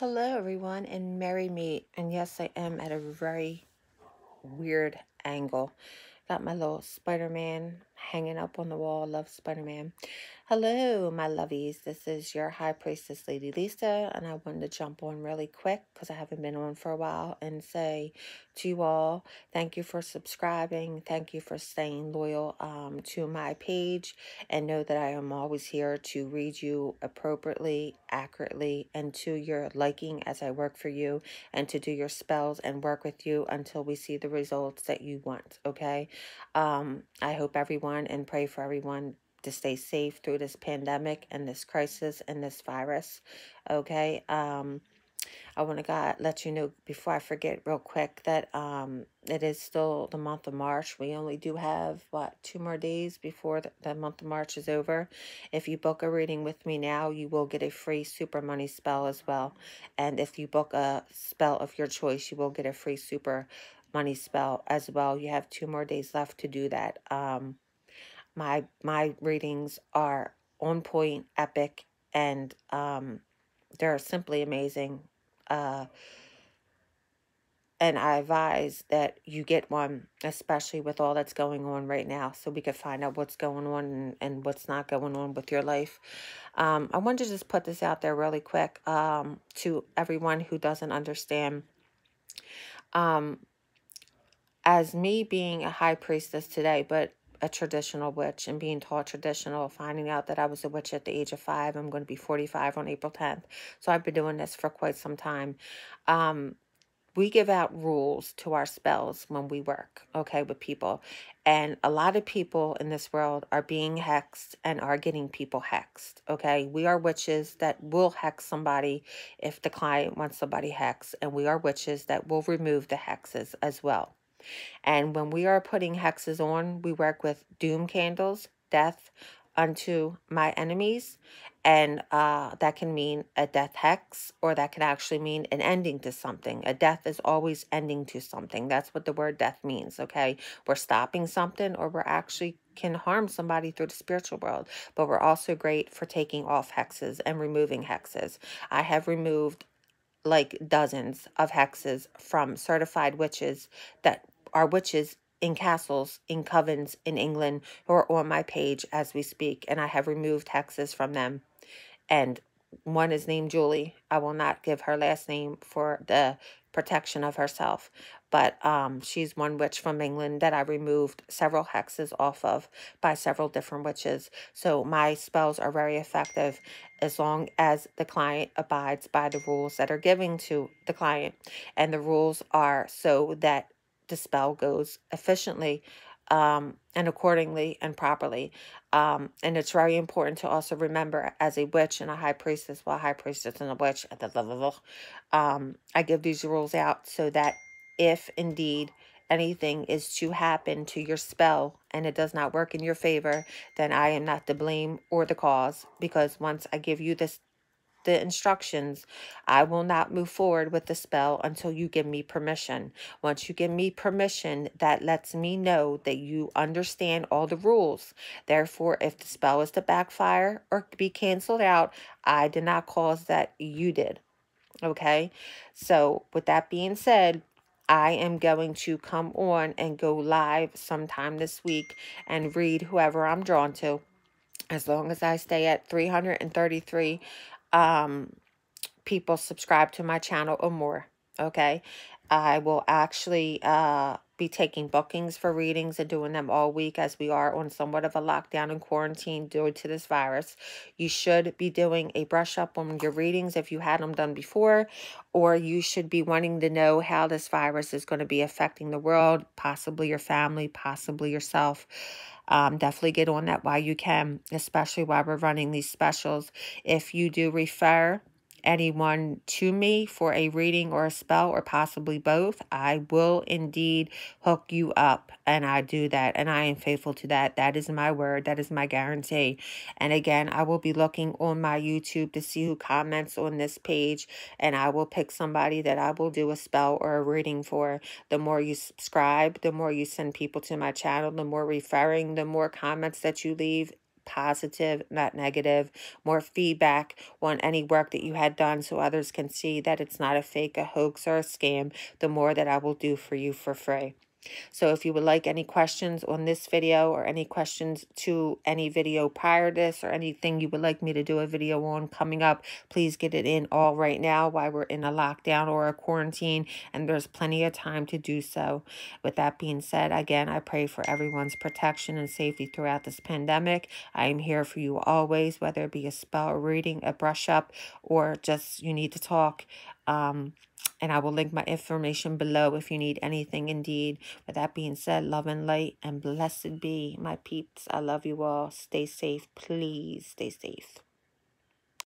Hello, everyone, and merry me. And yes, I am at a very weird angle. Got my little Spider Man hanging up on the wall. Love Spider Man. Hello, my lovies. This is your High Priestess Lady Lisa, and I wanted to jump on really quick because I haven't been on for a while and say to you all, thank you for subscribing. Thank you for staying loyal um, to my page, and know that I am always here to read you appropriately, accurately, and to your liking as I work for you, and to do your spells and work with you until we see the results that you want. Okay. Um, I hope everyone and pray for everyone to stay safe through this pandemic and this crisis and this virus. Okay. Um, I want to God let you know before I forget real quick that um it is still the month of March. We only do have what two more days before the, the month of March is over. If you book a reading with me now, you will get a free super money spell as well. And if you book a spell of your choice, you will get a free super money spell as well. You have two more days left to do that. Um my my readings are on point, epic, and um, they're simply amazing. Uh, and I advise that you get one, especially with all that's going on right now, so we could find out what's going on and, and what's not going on with your life. Um, I wanted to just put this out there really quick um, to everyone who doesn't understand. Um, as me being a high priestess today, but a traditional witch and being taught traditional, finding out that I was a witch at the age of five. I'm going to be 45 on April 10th. So I've been doing this for quite some time. Um, we give out rules to our spells when we work, okay, with people. And a lot of people in this world are being hexed and are getting people hexed, okay? We are witches that will hex somebody if the client wants somebody hexed, and we are witches that will remove the hexes as well. And when we are putting hexes on, we work with DUME candles, death unto my enemies. And uh, that can mean a death hex, or that can actually mean an ending to something. A death is always ending to something. That's what the word death means, okay? We're stopping something, or we're actually can harm somebody through the spiritual world. But we're also great for taking off hexes and removing hexes. I have removed like dozens of hexes from certified witches that are witches in castles, in covens in England, who are on my page as we speak, and I have removed hexes from them. And one is named Julie. I will not give her last name for the protection of herself, but um, she's one witch from England that I removed several hexes off of by several different witches. So my spells are very effective as long as the client abides by the rules that are given to the client. And the rules are so that the spell goes efficiently um, and accordingly and properly. Um, and it's very important to also remember as a witch and a high priestess, well, high priestess and a witch, at the um, I give these rules out so that if indeed anything is to happen to your spell and it does not work in your favor, then I am not to blame or the cause because once I give you this the instructions, I will not move forward with the spell until you give me permission. Once you give me permission, that lets me know that you understand all the rules. Therefore, if the spell is to backfire or be canceled out, I did not cause that, you did. Okay? So, with that being said, I am going to come on and go live sometime this week and read whoever I'm drawn to as long as I stay at 333 um, people subscribe to my channel or more. Okay. I will actually uh, be taking bookings for readings and doing them all week as we are on somewhat of a lockdown and quarantine due to this virus. You should be doing a brush up on your readings if you had them done before, or you should be wanting to know how this virus is going to be affecting the world, possibly your family, possibly yourself. Um, definitely get on that while you can, especially while we're running these specials. If you do refer anyone to me for a reading or a spell or possibly both, I will indeed hook you up. And I do that. And I am faithful to that. That is my word. That is my guarantee. And again, I will be looking on my YouTube to see who comments on this page. And I will pick somebody that I will do a spell or a reading for. The more you subscribe, the more you send people to my channel, the more referring, the more comments that you leave positive, not negative, more feedback on any work that you had done so others can see that it's not a fake, a hoax, or a scam, the more that I will do for you for free. So if you would like any questions on this video or any questions to any video prior to this or anything you would like me to do a video on coming up, please get it in all right now while we're in a lockdown or a quarantine and there's plenty of time to do so. With that being said, again, I pray for everyone's protection and safety throughout this pandemic. I am here for you always, whether it be a spell reading, a brush up, or just you need to talk. Um, and I will link my information below if you need anything indeed. With that being said, love and light and blessed be my peeps. I love you all. Stay safe. Please stay safe.